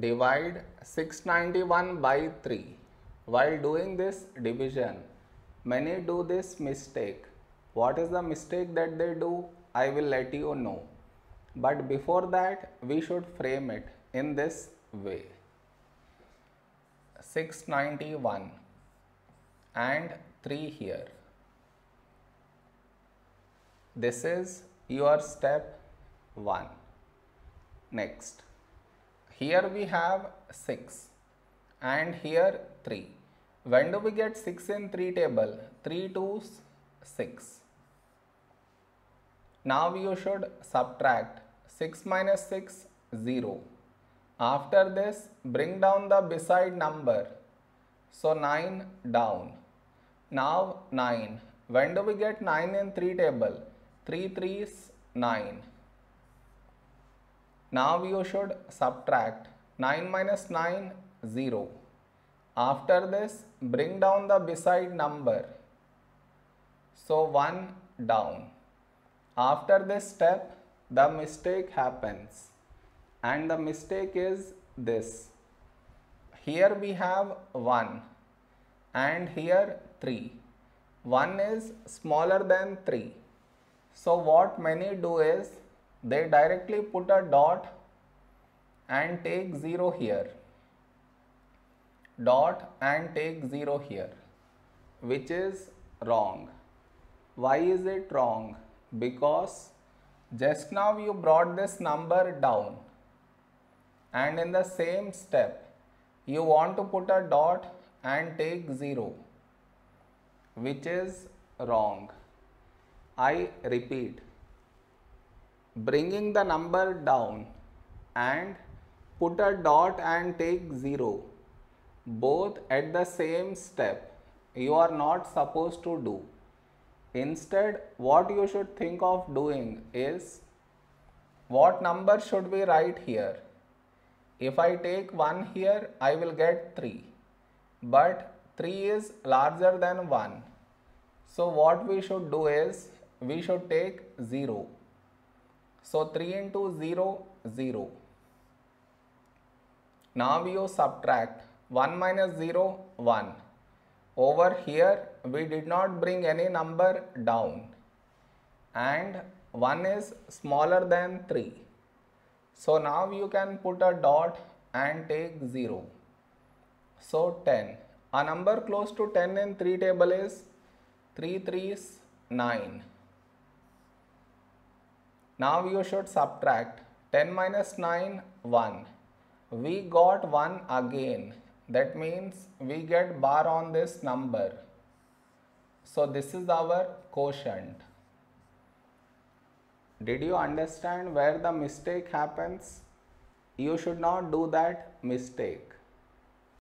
divide 691 by 3. While doing this division, many do this mistake. What is the mistake that they do? I will let you know. But before that, we should frame it in this way 691 and 3 here. This is your step 1. Next, here we have 6 and here 3. When do we get 6 in 3 table? 3 to 6. Now you should subtract 6 minus 6 0. After this bring down the beside number. So 9 down. Now 9. When do we get 9 in 3 table? 3 3 is 9. Now you should subtract 9 minus 9 0. After this bring down the beside number. So 1 down. After this step the mistake happens and the mistake is this. Here we have 1 and here 3. 1 is smaller than 3. So what many do is they directly put a dot and take 0 here dot and take 0 here which is wrong. Why is it wrong? Because just now you brought this number down and in the same step you want to put a dot and take 0 which is wrong. I repeat bringing the number down and put a dot and take 0 both at the same step you are not supposed to do. Instead what you should think of doing is what number should we write here? If I take 1 here I will get 3 but 3 is larger than 1. So what we should do is we should take 0. So 3 into 0 0. Now you subtract 1 minus 0 1. Over here we did not bring any number down and 1 is smaller than 3. So now you can put a dot and take 0. So 10. A number close to 10 in 3 table is 3 3 is 9. Now you should subtract 10 minus 9 1. We got 1 again that means we get bar on this number. So this is our quotient. Did you understand where the mistake happens? You should not do that mistake.